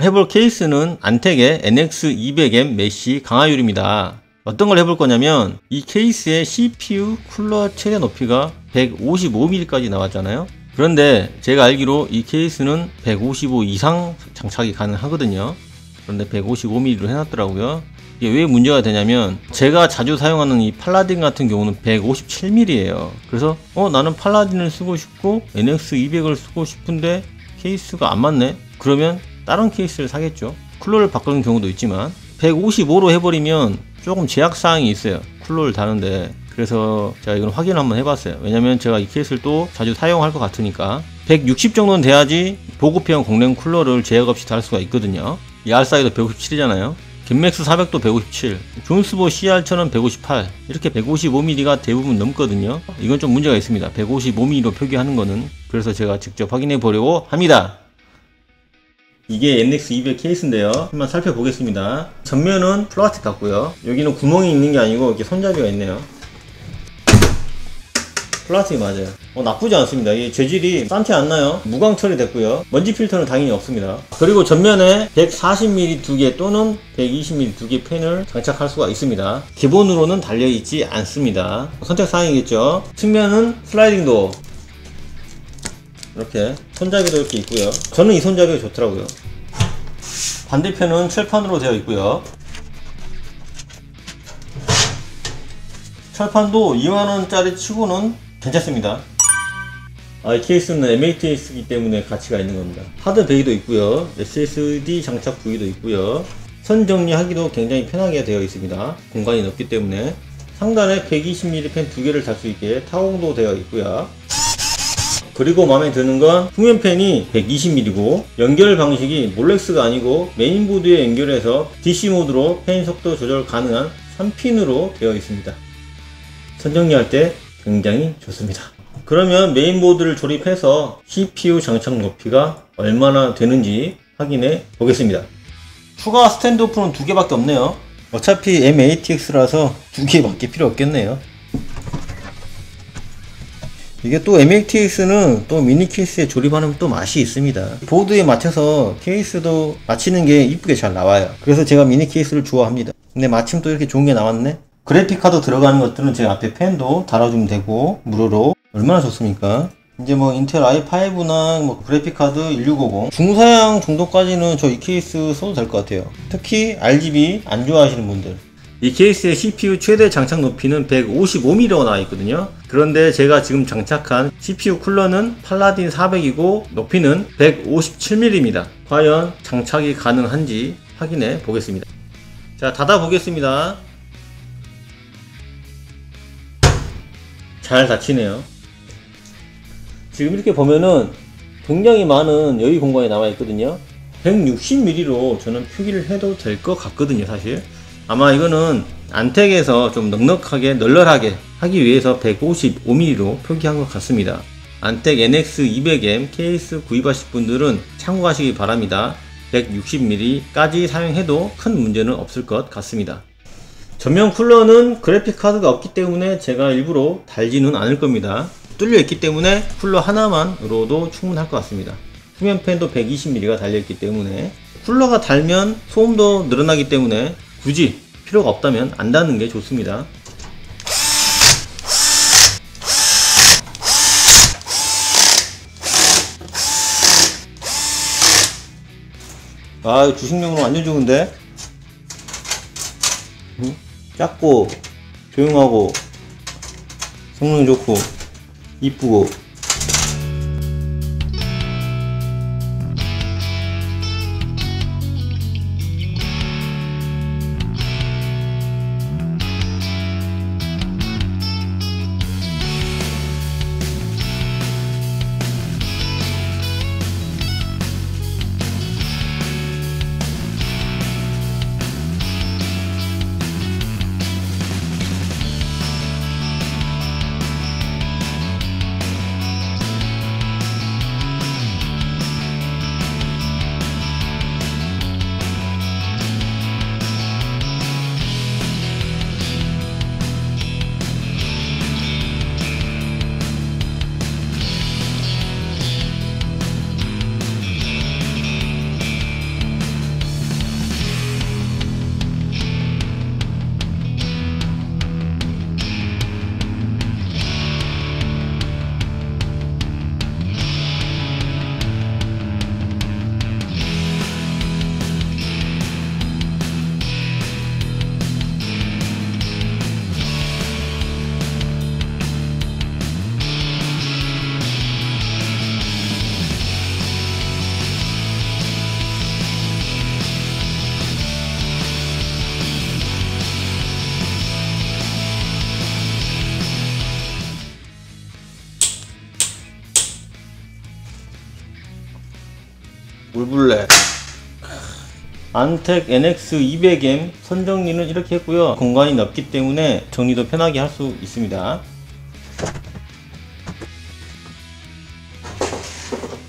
해볼 케이스는 안텍의 NX200M mesh 강화유리입니다. 어떤 걸 해볼 거냐면 이 케이스의 CPU 쿨러 최대 높이가 155mm까지 나왔잖아요. 그런데 제가 알기로 이 케이스는 155 이상 장착이 가능하거든요. 그런데 155mm로 해놨더라고요. 이게 왜 문제가 되냐면 제가 자주 사용하는 이 팔라딘 같은 경우는 157mm예요. 그래서 어 나는 팔라딘을 쓰고 싶고 NX200을 쓰고 싶은데 케이스가 안 맞네. 그러면 다른 케이스를 사겠죠. 쿨러를 바꾸는 경우도 있지만 155로 해버리면 조금 제약사항이 있어요. 쿨러를 다는데 그래서 제가 이건 확인을 한번 해봤어요. 왜냐면 제가 이 케이스를 또 자주 사용할 것 같으니까 160 정도는 돼야지 보급형 공랭 쿨러를 제약 없이 달 수가 있거든요. 이 R 사이도 157이잖아요. 겟맥스 400도 157, 존스보 CR1000은 158, 이렇게 155mm가 대부분 넘거든요. 이건 좀 문제가 있습니다. 155mm로 표기하는 거는. 그래서 제가 직접 확인해 보려고 합니다. 이게 NX200 케이스인데요. 한번 살펴보겠습니다. 전면은 플라스틱 같고요. 여기는 구멍이 있는 게 아니고 이렇게 손잡이가 있네요. 플라스틱 맞아요. 어, 나쁘지 않습니다. 이 재질이 싼티 안 나요. 무광 처리됐고요. 먼지 필터는 당연히 없습니다. 그리고 전면에 140mm 두 개 또는 120mm 두 개 팬을 장착할 수가 있습니다. 기본으로는 달려있지 않습니다. 선택사항이겠죠. 측면은 슬라이딩 도어. 이렇게 손잡이도 이렇게 있고요. 저는 이 손잡이가 좋더라고요. 반대편은 철판으로 되어 있고요. 철판도 2만원짜리 치고는 괜찮습니다. 아, 이 케이스는 MATS이기 때문에 가치가 있는 겁니다. 하드 베이도 있고요. SSD 장착 부위도 있고요. 선 정리하기도 굉장히 편하게 되어 있습니다. 공간이 넓기 때문에 상단에 120mm 펜 두 개를 달 수 있게 타공도 되어 있고요. 그리고 마음에 드는 건 후면팬이 120mm고 연결 방식이 몰렉스가 아니고 메인보드에 연결해서 DC 모드로 팬 속도 조절 가능한 3핀으로 되어 있습니다. 선정리할 때 굉장히 좋습니다. 그러면 메인보드를 조립해서 CPU 장착 높이가 얼마나 되는지 확인해 보겠습니다. 추가 standoff는 두 개밖에 없네요. 어차피 MATX라서 두 개밖에 필요 없겠네요. 이게 또 MATX는 또 미니 케이스에 조립하는 또 맛이 있습니다. 보드에 맞춰서 케이스도 맞추는 게 이쁘게 잘 나와요. 그래서 제가 미니 케이스를 좋아합니다. 근데 마침 또 이렇게 좋은 게 나왔네? 그래픽카드 들어가는 것들은 제 앞에 펜도 달아주면 되고 무료로 얼마나 좋습니까? 이제 뭐 인텔 i5나 뭐 그래픽카드 1650 중사양 정도까지는 저 이 케이스 써도 될 것 같아요. 특히 RGB 안 좋아하시는 분들 이 케이스의 CPU 최대 장착 높이는 155mm가 나와 있거든요. 그런데 제가 지금 장착한 CPU 쿨러는 팔라딘 400이고 높이는 157mm입니다. 과연 장착이 가능한지 확인해 보겠습니다. 자, 닫아 보겠습니다. 잘 닫히네요. 지금 이렇게 보면은 굉장히 많은 여유 공간이 남아 있거든요. 160mm로 저는 표기를 해도 될 것 같거든요, 사실. 아마 이거는 안텍에서 좀 넉넉하게 널널하게 하기 위해서 155mm로 표기한 것 같습니다. 안텍 NX200M 케이스 구입하실 분들은 참고하시기 바랍니다. 160mm까지 사용해도 큰 문제는 없을 것 같습니다. 전면 쿨러는 그래픽 카드가 없기 때문에 제가 일부러 달지는 않을 겁니다. 뚫려 있기 때문에 쿨러 하나만으로도 충분할 것 같습니다. 후면 팬도 120mm가 달려있기 때문에 쿨러가 달면 소음도 늘어나기 때문에 굳이 필요가 없다면 안 닫는 게 좋습니다. 아 주식용으로 완전 좋은데 응? 작고 조용하고 성능 좋고 이쁘고 물블랙 안텍 NX 200M 선정리는 이렇게 했고요. 공간이 넓기 때문에 정리도 편하게 할 수 있습니다.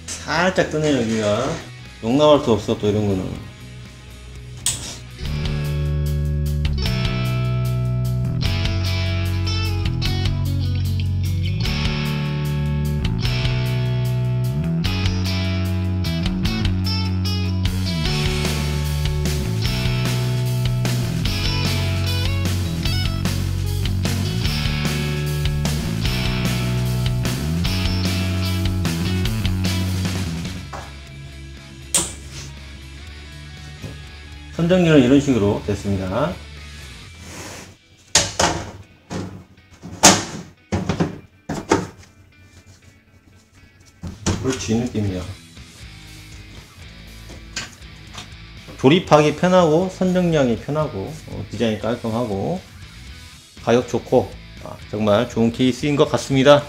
살짝 뜨네 여기가. 용납할 수 없어 또 이런 거는 선정리는 이런 식으로 됐습니다. 그렇지 이 느낌이야 조립하기 편하고 선정량이 편하고 어, 디자인 깔끔하고 가격 좋고 아, 정말 좋은 케이스인 것 같습니다